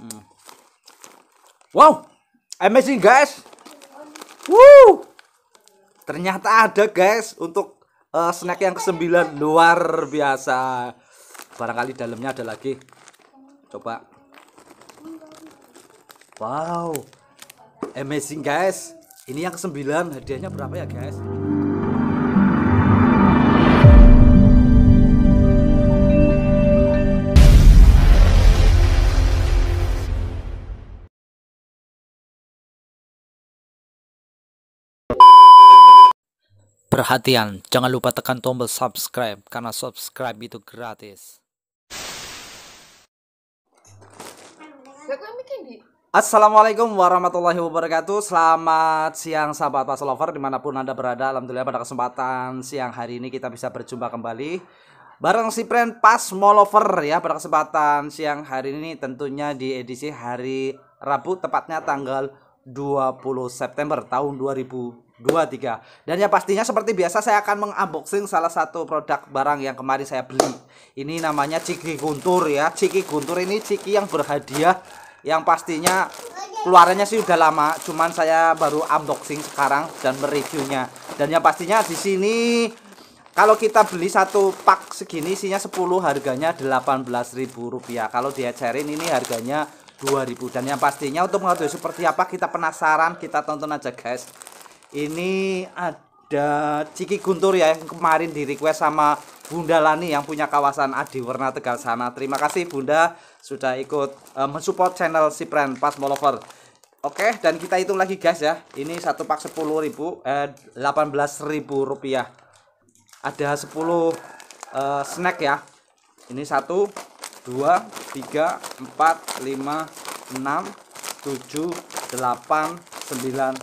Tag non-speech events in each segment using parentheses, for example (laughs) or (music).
Hmm. Wow, amazing guys. Woo, ternyata ada guys untuk uh, snack yang ke-9 luar biasa. Barangkali dalamnya ada lagi. Coba. Wow, amazing guys. Ini yang ke-9 hadiahnya berapa ya guys? Perhatian, jangan lupa tekan tombol subscribe karena subscribe itu gratis. Assalamualaikum warahmatullahi wabarakatuh. Selamat siang sahabat pas lover di mana pun anda berada. Alhamdulillah pada kesempatan siang hari ini kita bisa berjumpa kembali Bareng si friend pas molover ya. Pada kesempatan siang hari ini tentunya di edisi hari Rabu tepatnya tanggal 20 September tahun 2023 Dan ya pastinya seperti biasa saya akan mengunboxing salah satu produk barang yang kemarin saya beli. Ini namanya Ciki Guntur ya. Ciki Guntur ini ciki yang berhadiah yang pastinya keluarannya sih udah lama cuman saya baru unboxing sekarang dan mereviewnya. Dan yang pastinya di sini kalau kita beli satu pak segini isinya 10 harganya Rp18.000 kalau diecerin ini harganya 2000 dan yang pastinya untuk mengetahui seperti apa kita penasaran kita tonton aja guys ini ada Ciki Guntur ya yang kemarin di request sama Bunda Lani yang punya kawasan Adiwarna Tegal sana. Terima kasih Bunda sudah ikut uh, mensupport channel si brand Pas Molover. Oke, dan kita hitung lagi guys ya. Ini satu pak 10.000 eh 18.000 rupiah. Ada 10 uh, snack ya. Ini 1 2 3 4 5 6 7 8 9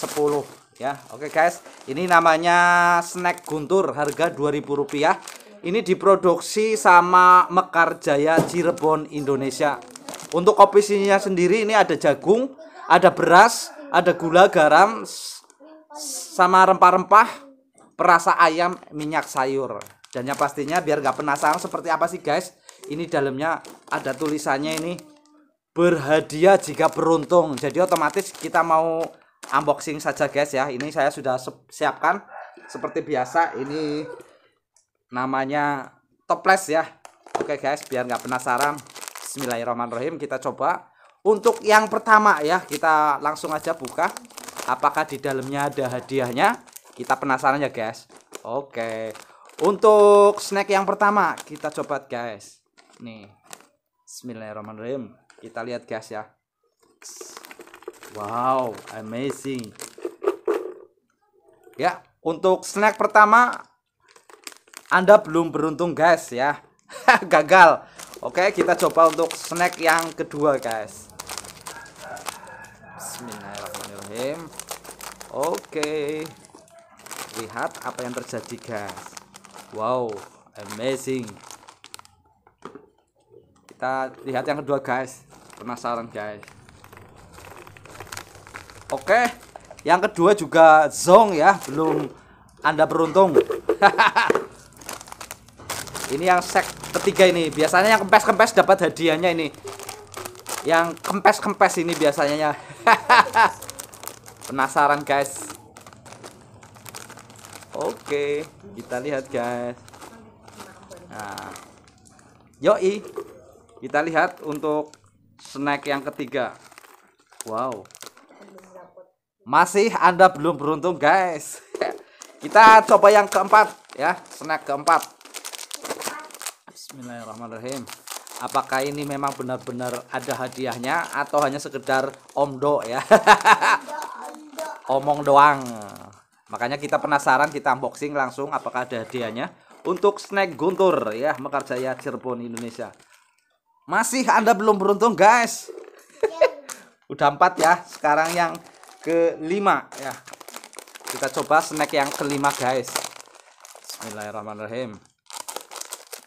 10 ya. Oke guys, ini namanya snack guntur harga 2000 rupiah. Ini diproduksi sama Mekar Jaya Cirebon Indonesia. Untuk komposisinya sendiri ini ada jagung ada beras ada gula garam sama rempah-rempah perasa ayam minyak sayur. Dan yang pastinya biar nggak penasaran seperti apa sih guys ini dalamnya ada tulisannya ini berhadiah jika beruntung. Jadi otomatis kita mau unboxing saja guys ya. Ini saya sudah siapkan. Seperti biasa ini namanya toples ya. Oke guys biar nggak penasaran. Bismillahirrahmanirrahim. Kita coba. Untuk yang pertama ya kita langsung aja buka. Apakah di dalamnya ada hadiahnya? Kita penasaran ya guys. Oke. Untuk snack yang pertama kita coba guys nih. Bismillahirrahmanirrahim. Kita lihat guys ya. Wow amazing. Ya untuk snack pertama anda belum beruntung guys ya. (laughs) Gagal. Oke kita coba untuk snack yang kedua guys. Bismillahirrahmanirrahim. Oke. Lihat apa yang terjadi guys. Wow Amazing Kita lihat yang kedua guys Penasaran guys Oke Yang kedua juga Zong ya Belum Anda beruntung (laughs) Ini yang set ketiga ini. Biasanya yang kempes-kempes dapat hadiahnya ini. Yang kempes-kempes ini biasanya. (laughs) Penasaran guys. Oke, kita lihat guys. Nah, yoi, kita lihat untuk snack yang ketiga. Wow, masih Anda belum beruntung guys. (laughs) Kita coba yang keempat ya, snack keempat. Bismillahirrahmanirrahim. Apakah ini memang benar-benar ada hadiahnya atau hanya sekedar omdo ya? (laughs) Omong doang. Makanya kita penasaran, kita unboxing langsung apakah ada hadiahnya untuk snack guntur ya Mekarjaya Cirebon Indonesia. Masih Anda belum beruntung guys. (laughs) Udah empat ya, sekarang yang kelima ya. Kita coba snack yang kelima guys. Bismillahirrahmanirrahim.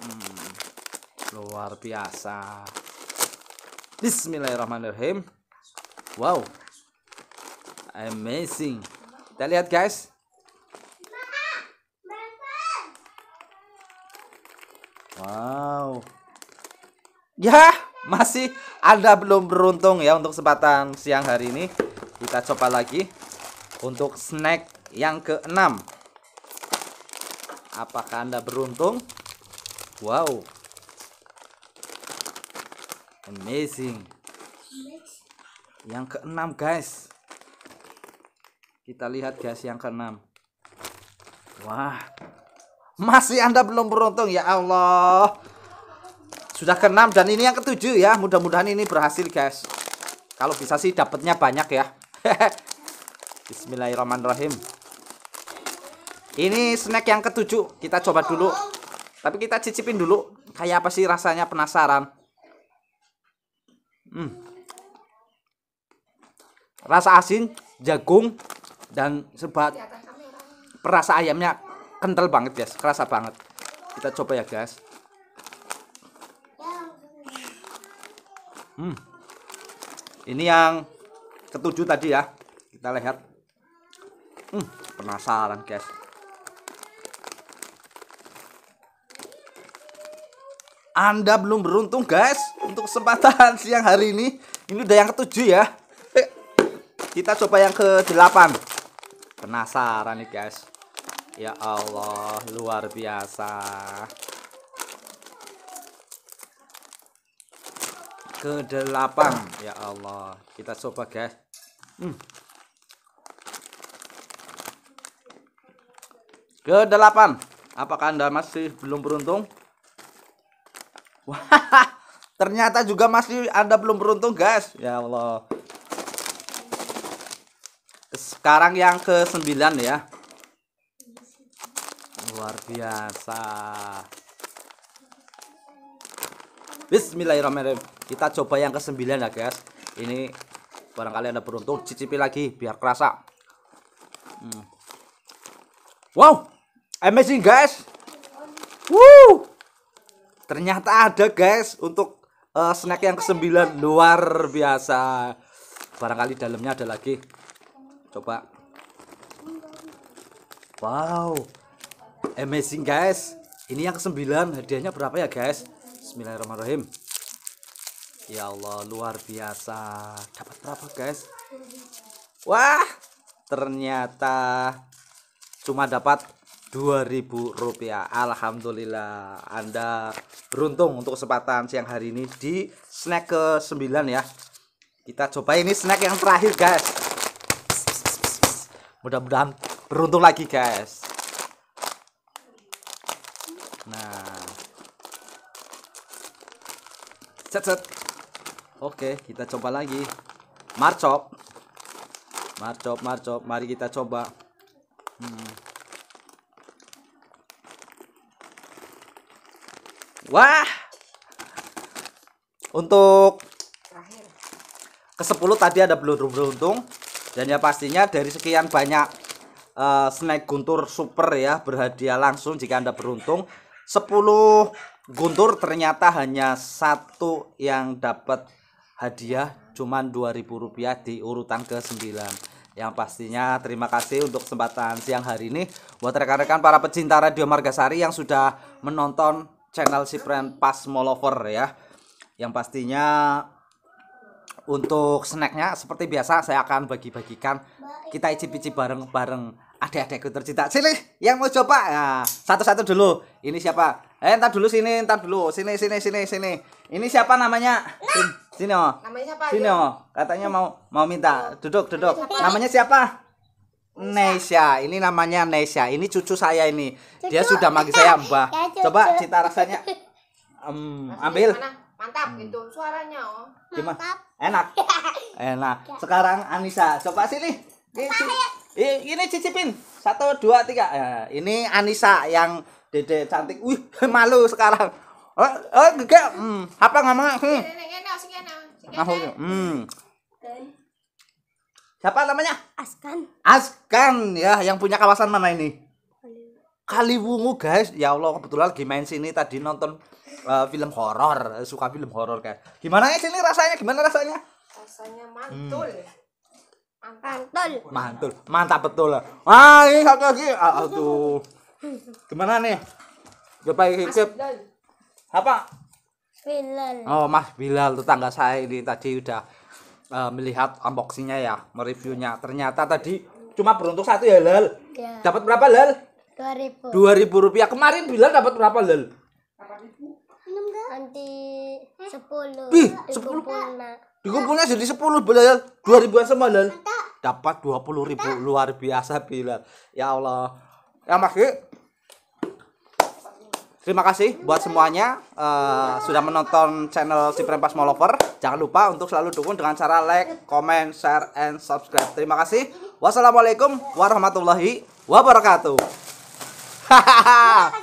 Hmm, luar biasa. Bismillahirrahmanirrahim. Wow. Amazing. Kita lihat guys. Wow. Ya, masih Anda belum beruntung ya untuk kesempatan siang hari ini. Kita coba lagi untuk snack yang keenam. Apakah Anda beruntung? Wow. Amazing. Yang keenam, guys. Kita lihat guys yang keenam. Wah. Masih Anda belum beruntung ya Allah. Sudah keenam dan ini yang ketujuh ya. Mudah-mudahan ini berhasil guys. Kalau bisa sih dapatnya banyak ya. (laughs) Bismillahirrahmanirrahim. Ini snack yang ketujuh. Kita coba dulu. Tapi kita cicipin dulu. Kayak apa sih rasanya penasaran. Hmm. Rasa asin, jagung, dan sebat perasa ayamnya kental banget guys kerasa banget kita coba ya guys hmm. ini yang ketujuh tadi ya. Kita lihat. Hmm, penasaran guys. Anda belum beruntung guys untuk kesempatan (laughs) siang hari ini. Ini udah yang ketujuh ya. Kita coba yang ke delapan penasaran nih guys. Ya Allah, luar biasa. Kedelapan, ya Allah. Kita coba, guys. Hmm. Kedelapan. Apakah Anda masih belum beruntung? (laughs) Wah, ternyata juga masih Anda belum beruntung, guys. Ya Allah. Sekarang yang ke-9 ya luar biasa Bismillahirrahmanirrahim kita coba yang ke 9 ya guys. Ini barangkali anda beruntung cicipi lagi biar kerasa. Hmm. wow amazing guys. Woo! ternyata ada guys untuk uh, snack yang ke 9 luar biasa. Barangkali dalamnya ada lagi. Coba. Wow amazing guys. Ini yang ke-9. Hadiahnya berapa ya guys? Bismillahirrahmanirrahim Ya Allah luar biasa. Dapat berapa guys? Wah ternyata cuma dapat 2000 rupiah. Alhamdulillah. Anda beruntung untuk kesempatan siang hari ini di snack ke 9 ya. Kita coba ini snack yang terakhir guys. Mudah-mudahan beruntung lagi guys. Nah. Set set. Oke, kita coba lagi. Marcop. Marcop, marcop. Mari kita coba. Hmm. Wah. Untuk ke 10 tadi ada belum beruntung dan ya pastinya dari sekian banyak uh, snack guntur super ya berhadiah langsung jika Anda beruntung 10 guntur ternyata hanya satu yang dapat hadiah cuman 2000 rupiah di urutan ke 9 yang pastinya terima kasih untuk kesempatan siang hari ini buat rekan-rekan para pecinta Radio Margasari yang sudah menonton channel Sipren Pas Molover ya. Yang pastinya untuk snacknya seperti biasa saya akan bagi-bagikan. Kita icip-icip bareng-bareng adik-adikku tercinta. Sini yang mau coba? Ya satu-satu dulu. Ini siapa? Eh entar dulu sini entar dulu. Sini sini sini sini. Ini siapa namanya? Sini, sini oh. Namanya siapa? Sini oh. Katanya mau mau minta. Duduk duduk. namanya siapa? Nesya. Ini namanya Nesya. Ini cucu saya ini. Dia sudah manggil saya mbah. Ya, coba cita rasanya. Um, ambil. mantap gitu suaranya oh. Gimana? Enak. (laughs) Enak. Sekarang Anissa. Coba sini. Ini, ini cicipin. Satu dua tiga. Ya, ini Anissa yang dede cantik. Wih (laughs) malu sekarang. Oh, oh gak hmm, apa ngomong hmm. ini ini ini Ngaku, ini hmm. siapa namanya? Askan. Askan ya yang punya kawasan mana ini? Kaliwungu. Guys. Ya Allah kebetulan lagi main sini tadi nonton uh, film horor. Suka film horor kayak gimana ya sini rasanya? Gimana rasanya? Rasanya mantul. Mantap Mantul mantul mantap betul lah ah ini satu lagi Ah, aduh gimana nih coba Abdul. apa Bilal. Oh, Mas Bilal tetangga saya ini tadi udah eh, melihat unboxingnya ya, mereviewnya. Ternyata tadi cuma beruntung satu ya, Lal. Ya. Dapat berapa, Lal? 2000. Dua ribu rupiah. Kemarin Bilal dapat berapa, Lal? Nanti 10. Ih, 10. Dikumpulna. Dikumpulnya jadi 10 Bilal. Dua ribuan Lal. Dapat dua puluh ribu. Luar biasa, Bilal. Ya Allah. Ya, Mas Ki. Terima kasih buat semuanya eh, sudah menonton channel si Prempas Molover. Jangan lupa untuk selalu dukung dengan cara like, comment, share, and subscribe. Terima kasih. Wassalamualaikum warahmatullahi wabarakatuh. Hahaha. (laughs)